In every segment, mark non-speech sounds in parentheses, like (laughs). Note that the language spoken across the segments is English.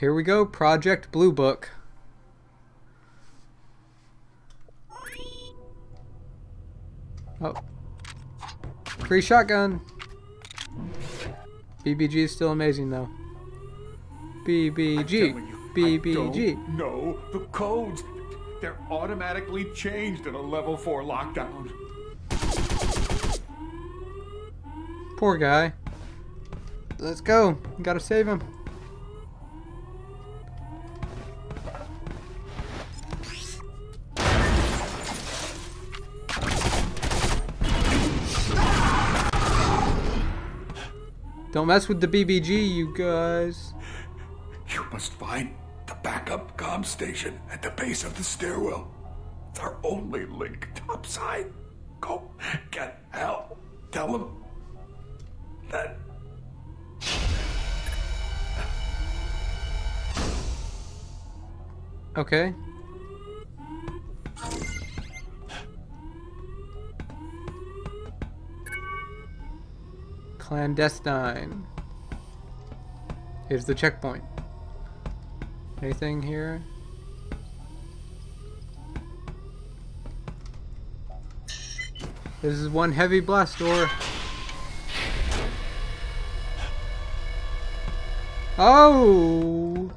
Here we go, Project Blue Book. Oh. Free shotgun. BBG is still amazing though. BBG. BBG. No, the codes. They're automatically changed in a level 4 lockdown. Poor guy. Let's go. Gotta save him. Don't mess with the BBG, you guys. You must find the backup comm station at the base of the stairwell. It's our only link topside. Go get help. Tell them that. Okay. Clandestine. Here's the checkpoint. Anything here? This is one heavy blast door. Oh!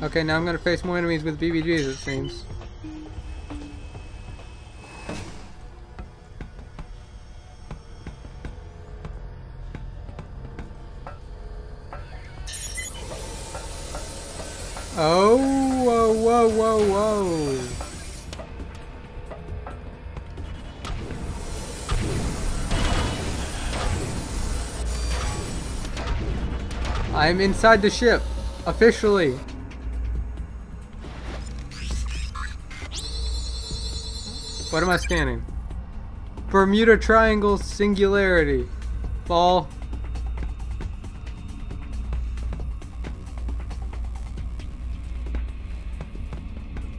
Okay, now I'm gonna face more enemies with BBGs, it seems. Oh, whoa, whoa, whoa, whoa. I'm inside the ship, officially. What am I scanning? Bermuda Triangle Singularity. Ball.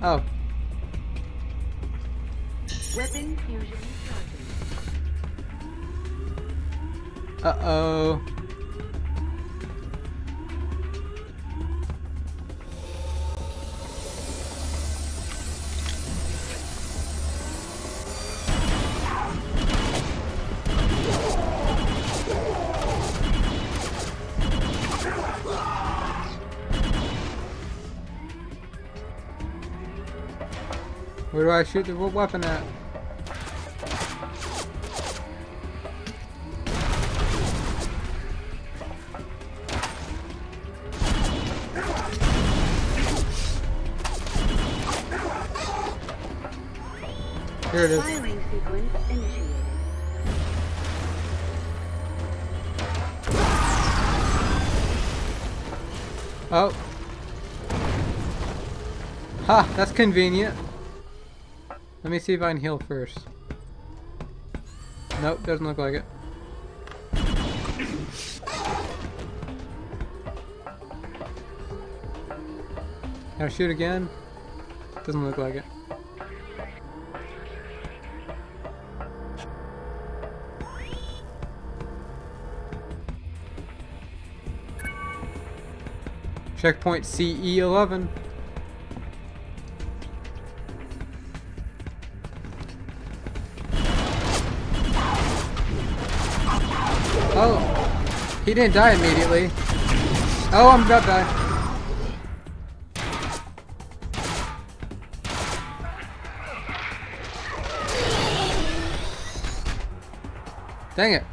Oh. Weapon fusion starting. Uh-oh. Where do I shoot the weapon at? Here it is. Firing sequence initiated. Oh. Ha, that's convenient. Let me see if I can heal first. Nope, doesn't look like it. I shoot again? Doesn't look like it. Checkpoint CE11. He didn't die immediately. Oh, I'm about to die. Dang it.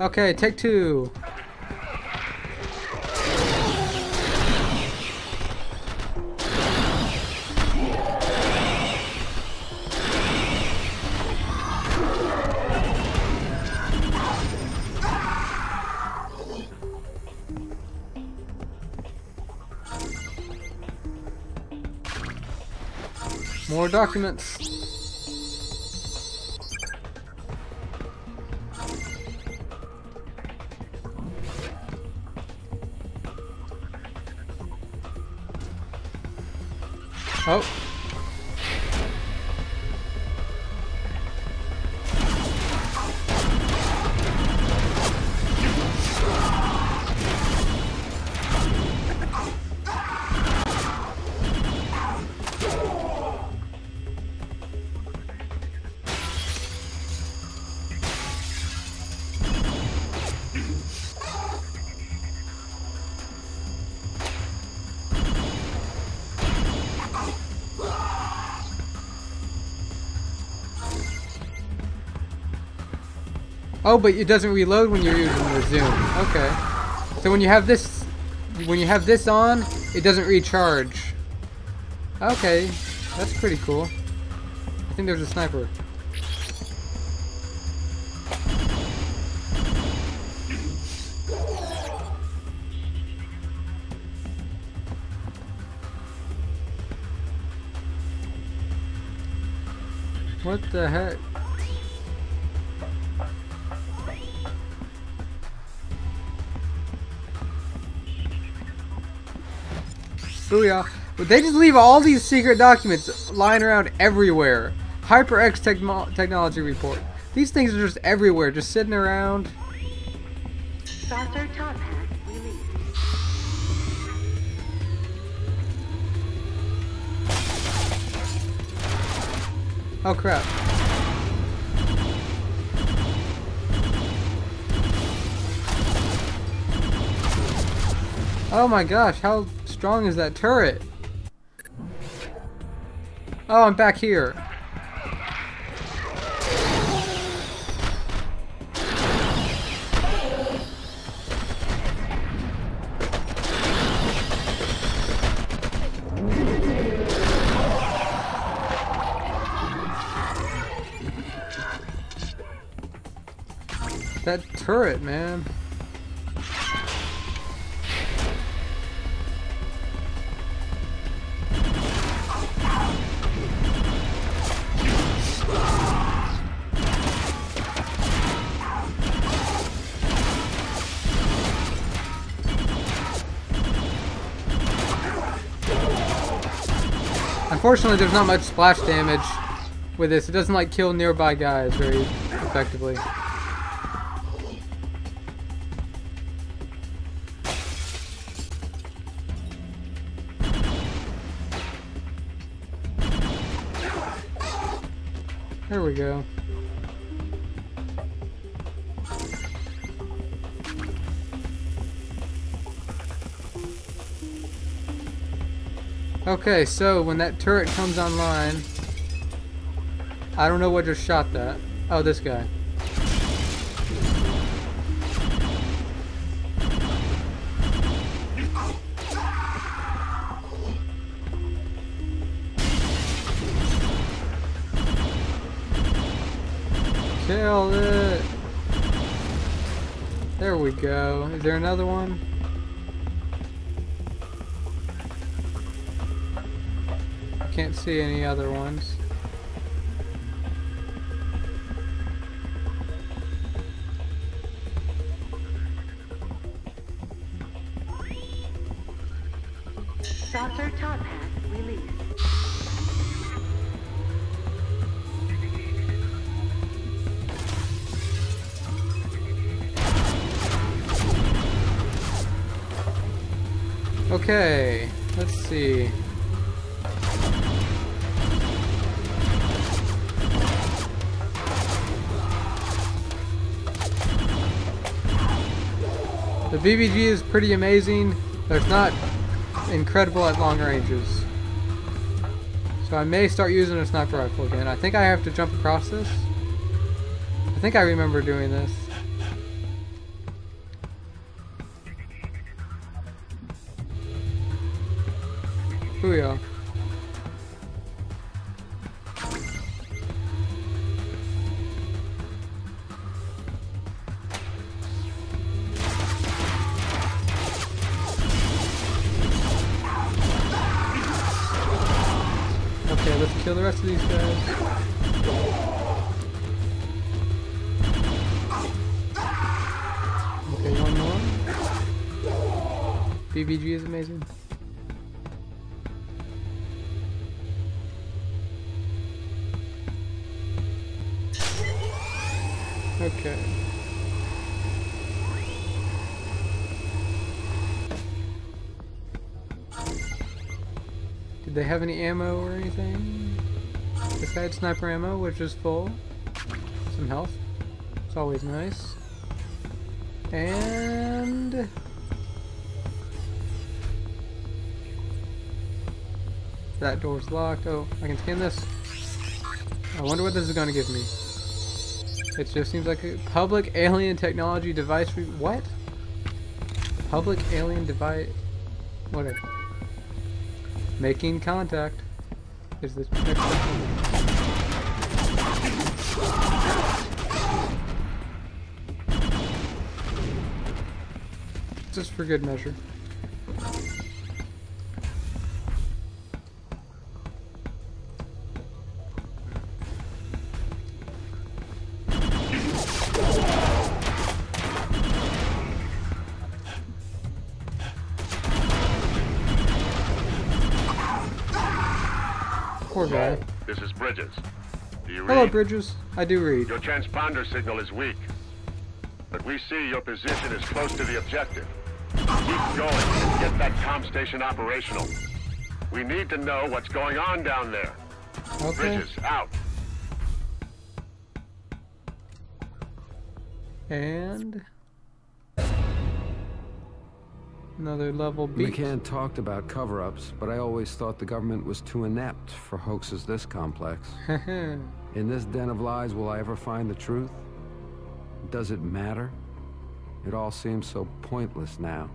Okay, take two. More documents. Oh. Oh, but it doesn't reload when you're using the zoom. Okay. So when you have this, when you have this on, it doesn't recharge. Okay, that's pretty cool. I think there's a sniper. What the heck? Booyah. But they just leave all these secret documents lying around everywhere. HyperX techno technology report. These things are just everywhere, just sitting around. Saucer top hat released. Oh crap. Oh my gosh, how strong is that turret? Oh, I'm back here. That turret, man. Unfortunately, there's not much splash damage with this. It doesn't like kill nearby guys very effectively. There we go. Okay, so when that turret comes online, I don't know what just shot that. Oh, this guy. Kill it! There we go. Is there another one? See any other ones. Saucer top hat released. Okay, let's see. The BBG is pretty amazing, but it's not incredible at long ranges. So I may start using a sniper rifle again. I think I have to jump across this. I think I remember doing this. Booyah. Let's kill the rest of these guys. Okay, one more. BBG is amazing. Okay. They have any ammo or anything? This guy had sniper ammo, which is full. Some health. It's always nice. And... That door's locked. Oh, I can scan this. I wonder what this is going to give me. It just seems like a public alien technology device. What? Public alien device. Whatever. Making contact. Is one? Just for good measure. Poor guy. This is Bridges. Do you Hello, read? Bridges. I do read. Your transponder signal is weak. But we see your position is close to the objective. Keep going and get that comm station operational. We need to know what's going on down there. Okay. Bridges, out. And another level beat. McCann talked about cover-ups, but I always thought the government was too inept for hoaxes this complex. (laughs) In this den of lies, will I ever find the truth? Does it matter? It all seems so pointless now.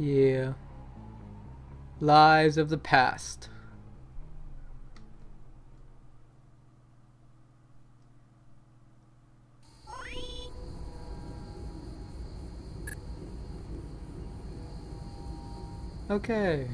yeah. Lies of the past. Okay.